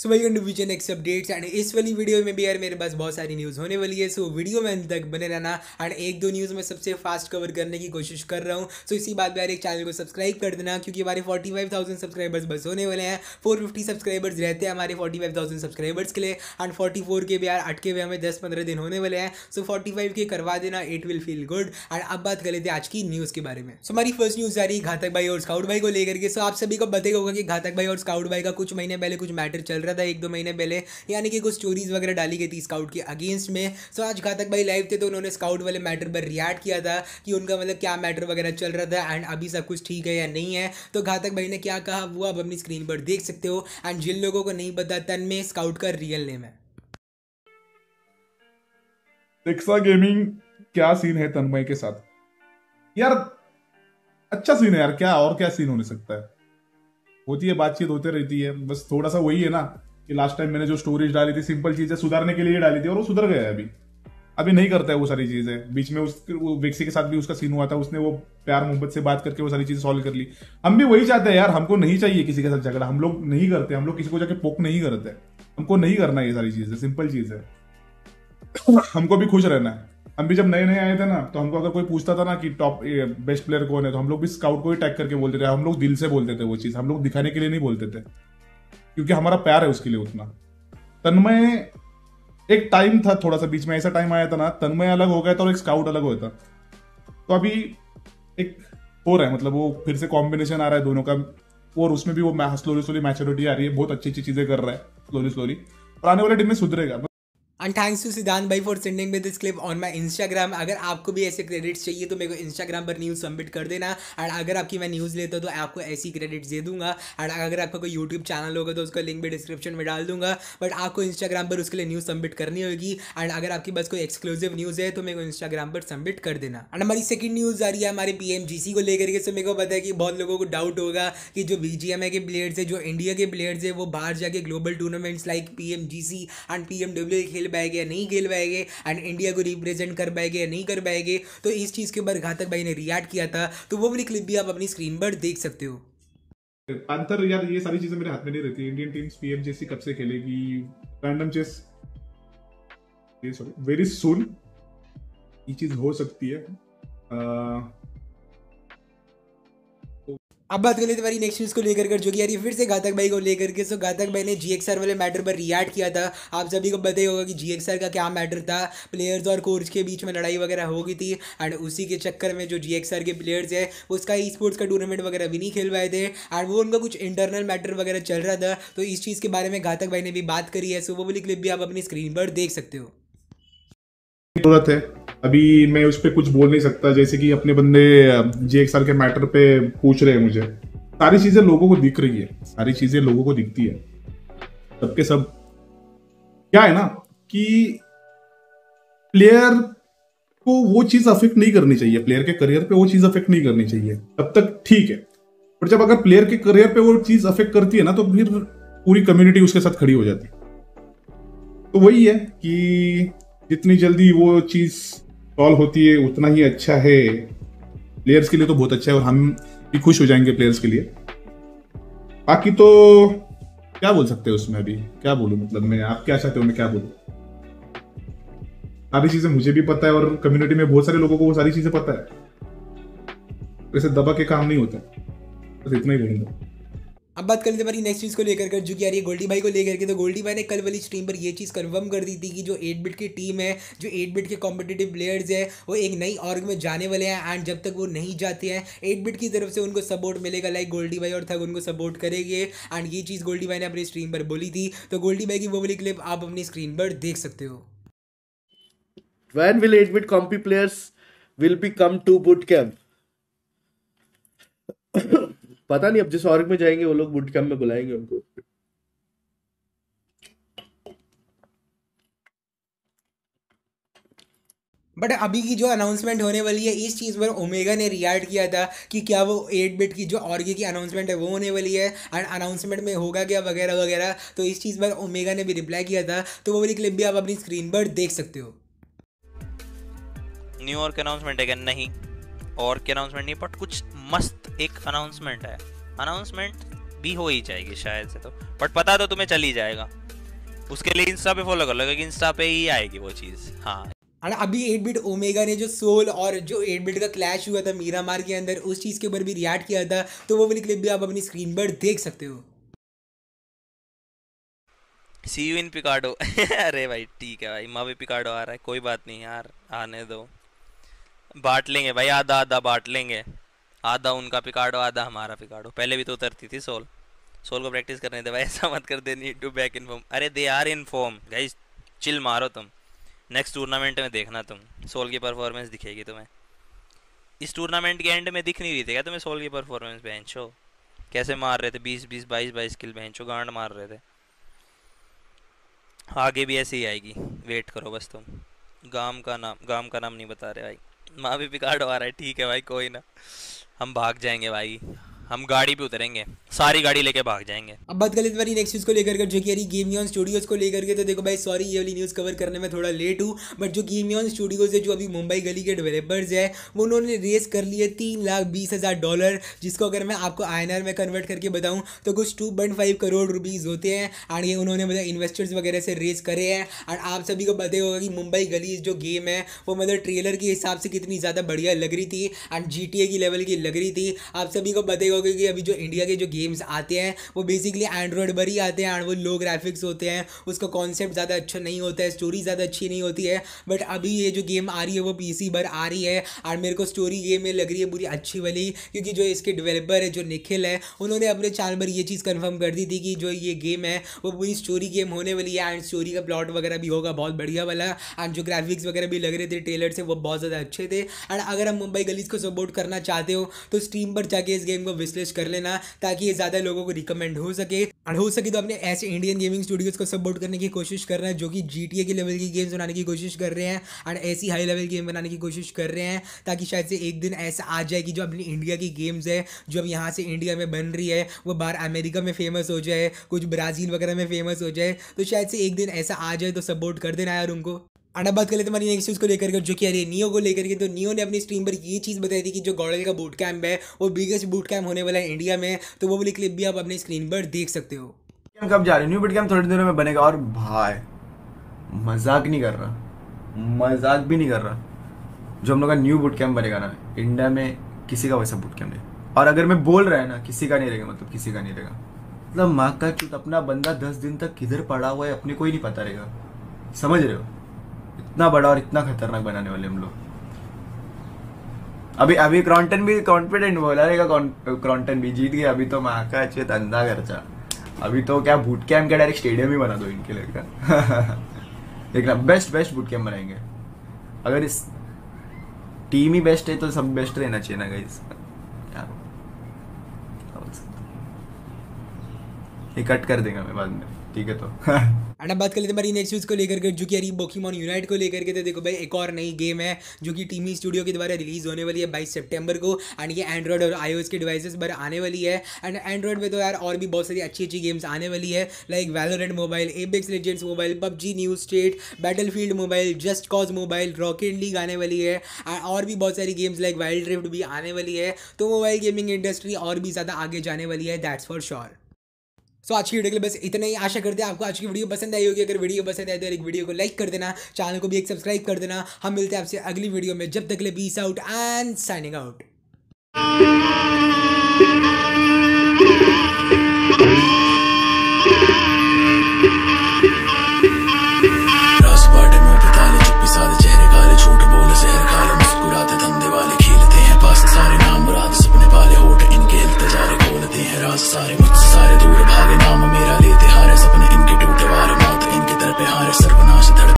So welcome to Vision X updates and इस वाली video में भी यार मेरे पास बहुत सारी न्यूज़ होने वाली है। सो वीडियो में अंत तक बने रहना एंड एक दो न्यूज़ में सबसे फास्ट कवर करने की कोशिश कर रहा हूँ। सो इसी बात पर यार एक चैनल को सब्सक्राइब कर देना, क्योंकि हमारे फोर्टी फाइव थाउज़ेंड सब्सक्राइबर्स बस होने वाले हैं। फोर फिफ्टी सब्सक्राइबर्स रहते हैं हमारे फोर्टी फाइव थाउज़ेंड सब्सक्राइबर्स के लिए एंड फोर्टी फोर के भी यार अटके हुए हमें दस पंद्रह दिन होने वाले हैं। सो फोर्टी फाइव के करवा देना it will feel good and अब बात कर लेते हैं आज की न्यूज़ के बारे में। सो हमारी फ़र्स्ट न्यूज़ आ रही घातक भाई और स्काउट भाई को लेकर के। सो आप सभी को बताएगा होगा कि घातक भाई और स्काउट भाई का कुछ महीने पहले कुछ मैटर चल रहा था एक दो महीने पहले, यानी कि कुछ स्टोरीज वगैरह डाली गई थी स्काउट के अगेंस्ट में। सो आज घातक भाई लाइव थे तो उन्होंने स्काउट वाले मैटर पर रिएक्ट किया था कि उनका मतलब क्या मैटर वगैरह चल रहा था एंड अभी सब कुछ ठीक है या नहीं है। तो घातक भाई ने क्या कहा वो आप अपनी स्क्रीन पर देख सकते हो एंड जिन लोगों को नहीं पता, तन में स्काउट का रियल नेम है। सिक्सा गेमिंग क्या सीन है तन्मय के साथ? यार अच्छा सीन है यार, क्या और क्या सीन होने सकता है? होती है, बातचीत होते रहती है, बस थोड़ा सा वही है ना। कि लास्ट टाइम मैंने जो स्टोरेज डाली थी सिंपल चीज़ें सुधारने के लिए डाली थी और वो सुधर गया है अभी। अभी नहीं करता है वो सारी चीज़ें। बीच में उस विक्सी के साथ भी उसका सीन हुआ था, उसने वो प्यार मोहब्बत से बात करके वो सारी चीज़ें सॉल्व कर ली। हम भी वही चाहते हैं, यार, हमको नहीं चाहिए किसी के साथ झगड़ा, हम लोग नहीं करते, हम लोग किसी को जाके पोक नहीं करते। हमको नहीं करना ये सारी चीज़ें सिंपल चीज़। है हमको भी खुश रहना है। हम भी जब नए नए आए थे ना तो हमको अगर कोई पूछता था ना कि टॉप बेस्ट प्लेयर कौन है तो हम लोग भी स्काउट को ही टैग करके बोलते थे। हम लोग दिल से बोलते थे वो चीज़, हम लोग दिखाने के लिए नहीं बोलते थे। क्योंकि हमारा प्यार है उसके लिए उतना। तन्मय, एक टाइम था थोड़ा सा बीच में, ऐसा टाइम आया था ना, तन्मय अलग हो गया था और एक स्काउट अलग हो होता। तो अभी एक हो रहा है मतलब वो फिर से कॉम्बिनेशन आ रहा है दोनों का, और उसमें भी वो स्लोली स्लोली मैच्योरिटी आ रही है, बहुत अच्छी अच्छी चीज़ें कर रहा है स्लोली स्लोली और आने वाले टीम में सुधरेगा। एंड थैंक्स टू सिद्धांत भाई for sending with this clip on my Instagram अगर आपको भी ऐसे क्रेडिट्स चाहिए तो मेरे को इंस्टाग्राम पर न्यूज़ सबमिट कर देना। एंड अगर आपकी मैं न्यूज़ लेता तो आपको ऐसी क्रेडिट्स दे दूँगा। एंड अगर आपका कोई यूट्यूब चैनल होगा तो उसका लिंक भी डिस्क्रिप्शन में डाल दूँगा। बट आपको इंस्टाग्राम पर उसके लिए न्यूज़ सबमिट करनी होगी। एंड अगर आपके पास कोई एक्सक्लूसिव न्यूज़ है तो मेरे को इंस्टाग्राम पर सबमिट कर देना। एंड हमारी सेकंड न्यूज़ आ रही है हमारे पी को लेकर के। सो मेरे को पता है कि बहुत लोगों को डाउट होगा कि जो बी के प्लेयर्स है, जो इंडिया के प्लेयर्स है, वो बाहर जाके global tournaments like P and P खेल पाएँगे या नहीं खेल पाएँगे एंड इंडिया को रिप्रेजेंट कर पाएँगे या नहीं कर पाएँगे तो इस चीज़ के ऊपर घातक भाई ने रिएक्ट किया था तो वो वाली क्लिप भी आप अपनी स्क्रीन पर देख सकते हो। पैंथर यार, ये सारी चीज़ें मेरे हाथ में नहीं रहती। इंडियन टीम्स पीएमजेसी कब से खेलेगी? रैंडम चेस वेरी सुन ये चीज़ हो सकती है। अब बात कर लेते हमारी नेक्स्ट न्यूज़ को लेकर कर जो कि यार ये फिर से घातक भाई को लेकर के सो घातक भाई ने जीएक्सआर वाले मैटर पर रिएक्ट किया था। आप सभी को पता ही होगा कि जीएक्सआर का क्या मैटर था। प्लेयर्स और कोच के बीच में लड़ाई वगैरह हो गई थी एंड उसी के चक्कर में जो जीएक्सआर के प्लेयर्स है उसका ई स्पोर्ट्स का टूर्नामेंट वगैरह भी नहीं खेल पाए थे एंड वो उनका कुछ इंटरनल मैटर वगैरह चल रहा था। तो इस चीज़ के बारे में घातक भाई ने भी बात करी है सो वो वाली क्लिप भी आप अपनी स्क्रीन पर देख सकते हो। ज़रूरत है। अभी मैं उस पर कुछ बोल नहीं सकता, जैसे कि अपने बंदे जे एक्स के मैटर पे पूछ रहे हैं मुझे। सारी चीज़ें लोगों को दिख रही है। सारी चीज़ें लोगों को दिखती है। सबके सब क्या है ना, कि प्लेयर को वो चीज़ अफेक्ट नहीं करनी चाहिए। प्लेयर के करियर पे वो चीज़ अफेक्ट नहीं करनी चाहिए। तब तक ठीक है। पर जब अगर प्लेयर के करियर पे वो चीज़ अफेक्ट करती है ना तो फिर पूरी कम्युनिटी उसके साथ खड़ी हो जाती है। तो वही है कि जितनी जल्दी वो चीज़ सॉल्व होती है, उतना ही अच्छा है। प्लेयर्स के लिए तो बहुत अच्छा है और हम भी खुश हो जाएँगे प्लेयर्स के लिए। बाकी तो क्या बोल सकते हैं उसमें अभी? क्या बोलूँ मतलब मैं, आप क्या चाहते हो, मैं क्या बोलूँ? सारी चीज़ें मुझे भी पता है और कम्युनिटी में बहुत सारे लोगों को वो सारी चीज़ें पता है। वैसे दबा के काम नहीं होता, बस इतना ही बोलूँगा। अब बात कर लेते हमारी नेक्स्ट चीज़ को लेकर कर जो कि यार ये गोल्डी भाई को लेकर के तो गोल्डी भाई ने कल वाली स्ट्रीम पर ये चीज़ कन्फर्म कर दी थी कि जो एट बिट की टीम है, जो एट बिट के कॉम्पिटेटिव प्लेयर्स है, वो एक नई ऑर्ग में जाने वाले हैं एंड जब तक वो नहीं जाते हैं एट बिट की तरफ़ से उनको सपोर्ट मिलेगा लाइक गोल्डी भाई और थक उनको सपोर्ट करेंगे एंड ये चीज़ गोल्डी भाई ने अपनी स्ट्रीम पर बोली थी तो गोल्डी भाई की वो वाली क्लिप आप अपनी स्क्रीन पर देख सकते हो When will 8-bit compy players will come to boot camp? पता नहीं अब जिस ऑर्ग में जाएँगे वो लोग बुट कैंप में बुलाएँगे उनको बट अभी की जो अनाउंसमेंट होने वाली है इस चीज़ पर ओमेगा ने रिएक्ट किया था कि क्या वो एट बिट की जो ऑर्गे की अनाउंसमेंट है वो होने वाली है। एंड अनाउंसमेंट में होगा क्या वगैरह वगैरह तो इस चीज़ पर ओमेगा ने भी रिप्लाई किया था। तो वो वाली क्लिप भी आप अपनी स्क्रीन पर देख सकते हो। न्यू यॉर्क अनाउंसमेंट है क्या नहीं। और क्या अनाउंसमेंट नहीं बट कुछ मस्त एक अनाउंसमेंट है। अनाउंसमेंट भी हो ही जाएगी शायद से तो। बट पता तो तुम्हें चल ही जाएगा। उसके लिए इंस्टा पे फॉलो कर लो क्योंकि इंस्टा पे ही आएगी वो चीज़। हाँ। और अभी 8 बिट ओमेगा ने जो सोल और जो 8 बिट का क्लैश हुआ था मीरा मार के अंदर उस चीज़ के ऊपर भी रिएक्ट किया था तो वो वाली क्लिप भी आप अपनी स्क्रीन पर देख सकते हो। सी यू इन पिकाडो अरे भाई ठीक है भाई मावे पिकाडो आ रहा है कोई बात नहीं यार आने दो। बांट लेंगे भाई आधा आधा बांट लेंगे। आधा उनका पिकाडो, आधा हमारा पिकाडो। पहले भी तो उतरती थी सोल। सोल को प्रैक्टिस करने दे भाई, ऐसा मत कर they need to back in form अरे they are in form guys chill मारो तुम। नेक्स्ट टूर्नामेंट में देखना तुम। सोल की परफॉर्मेंस दिखेगी तुम्हें। इस टूर्नामेंट के एंड में दिख नहीं रही थी क्या तुम्हें सोल की परफॉर्मेंस बेंचो कैसे मार रहे थे? बीस बीस, बाईस बाईस किल बेंचो गांड मार रहे थे। आगे भी ऐसे ही आएगी। वेट करो बस तुम। गाम का नाम, गाम का नाम नहीं बता रहे भाई। माँ भी बिगाड़ आ रहा है, ठीक है भाई, कोई ना। हम भाग जाएँगे भाई। हम गाड़ी पे उतरेंगे, सारी गाड़ी लेके भाग जाएँगे। अब बात कर लेते हैं नेक्स्ट न्यूज़ को लेकर जो कि यारी गेमियन स्टूडियोज़ को लेकर के। तो देखो भाई सॉरी ये वाली न्यूज़ कवर करने में थोड़ा लेट हूँ बट जो गेमियन स्टूडियोज़ है, जो अभी मुंबई गली के डेवलपर्स है, वो उन्होंने रेस कर लिए तीन लाख बीस हज़ार डॉलर जिसको अगर मैं आपको INR में कन्वर्ट करके बताऊँ तो कुछ two point five crore rupees होते हैं। एंड ये उन्होंने मतलब इन्वेस्टर्स वगैरह से रेस करे हैं। एंड आप सभी को पता होगा कि मुंबई गली जो गेम है, वो मतलब ट्रेलर के हिसाब से कितनी ज़्यादा बढ़िया लग रही थी। एंड GTA की लेवल की लग रही थी। आप सभी को पता होगा कि अभी जो इंडिया के जो गेम्स आते हैं, वो बेसिकली एंड्रॉयड पर ही आते हैं एंड वो लो ग्राफिक्स होते हैं, उसका कॉन्सेप्ट ज़्यादा अच्छा नहीं होता है स्टोरी ज़्यादा अच्छी नहीं होती है बट अभी ये जो गेम आ रही है, वो पी पर आ रही है, और मेरे को स्टोरी गेम में लग रही है पूरी अच्छी वाली, क्योंकि जो इसके डेवलपर है, जो निखिल है, उन्होंने अपने चैनल पर ये चीज़ कन्फर्म कर दी थी कि जो ये गेम है, वो पूरी स्टोरी गेम होने वाली है एंड स्टोरी का प्लॉट वगैरह भी होगा, बहुत बढ़िया वाला एंड जो ग्राफिक्स वगैरह भी लग रहे थे ट्रेलर से, वो बहुत ज़्यादा अच्छे थे एंड अगर हम मुंबई गलीज को सपोर्ट करना चाहते हो तो स्ट्रीम पर जाके इस गेम को विश्लेष कर लेना ताकि ये ज़्यादा लोगों को रिकमेंड हो सके। और हो सके तो अपने ऐसे इंडियन गेमिंग स्टूडियोज को सपोर्ट करने की कोशिश कर रहे हैं, जो कि जी टी ए के लेवल की गेम्स बनाने की कोशिश कर रहे हैं और ऐसी हाई लेवल गेम बनाने की कोशिश कर रहे हैं ताकि शायद से एक दिन ऐसा आ जाए कि जो अपनी इंडिया की गेम्स है, जो अब यहाँ से इंडिया में बन रही है, वो बाहर अमेरिका में फ़ेमस हो जाए, कुछ ब्राज़ील वगैरह में फ़ेमस हो जाए तो शायद से एक दिन ऐसा आ जाए तो सपोर्ट कर देना यार उनको। अगर बात कर लेते हमारी नेक्स्ट चीज़ को लेकर जो कि अरे नियो को लेकर के तो नियो ने अपनी स्ट्रीम पर ये चीज़ बताई थी कि जो गॉडल का बूट कैंप है, वो बिगेस्ट बूट कैम्प होने वाला है इंडिया में तो वो वाली क्लिप भी आप अपनी स्क्रीन पर देख सकते हो। कब जा रहे न्यू बूट कैंप थोड़ी देर में बनेगा, और भाई, मज़ाक नहीं कर रहा, मज़ाक भी नहीं कर रहा, जो हम लोग का न्यू बूट कैम्प बनेगा ना इंडिया में किसी का वैसा बूट कैम्प नहीं, और अगर मैं बोल रहा है ना, किसी का नहीं रहेगा मतलब किसी का नहीं रहेगा मतलब माँ का अपना बंदा दस दिन तक किधर पड़ा हुआ है, अपने को ही नहीं पता रहेगा, समझ रहे हो? इतना बड़ा और इतना खतरनाक बनाने वाले हम लोग। अभी अभी क्रॉन्टन भी कॉन्फिडेंट बोला रहेगा क्रॉन्टन भी जीत गया, अभी तो माँ का अच्छे धंधा खर्चा। अभी तो क्या बूट कैम्प का डायरेक्ट स्टेडियम ही बना दो इनके लिए का देखना बेस्ट बेस्ट बूट कैम्प बनाएँगे। अगर इस टीम ही बेस्ट है तो सब बेस्ट रहना चाहिए ना गाइस ये कट कर देगा मैं बाद में। ठीक है तो। एंड अब बात कर लेते हैं हमारी नेक्स्ट न्यूज़ को लेकर जो कि यार बोकीमॉन यूनाइट को लेकर के तो देखो भाई, एक और नई गेम है, जो कि टीमी स्टूडियो के द्वारा रिलीज़ होने वाली है बाईस सितंबर को। एंड ये एंड्रॉयड और आईओएस के डिवाइसेस पर आने वाली है। एंड एंड्रॉयड में तो यार और भी बहुत सारी अच्छी अच्छी गेम्स आने वाली है like Valorant mobile Apex Legends mobile PUBG New State Battlefield mobile Just Cause mobile Rocket League आने वाली है। और भी बहुत सारी गेम्स लाइक वाइल्ड ड्रिफ्ट भी आने वाली है। तो मोबाइल गेमिंग इंडस्ट्री और भी ज़्यादा आगे जाने वाली है दैट्स फॉर श्योर सो आज की वीडियो के लिए बस इतना ही। आशा करते हैं आपको आज की वीडियो पसंद आई होगी। अगर वीडियो पसंद आए तो एक वीडियो को लाइक कर देना। चैनल को भी एक सब्सक्राइब कर देना। हम मिलते हैं आपसे अगली वीडियो में। जब तक ले peace out and signing out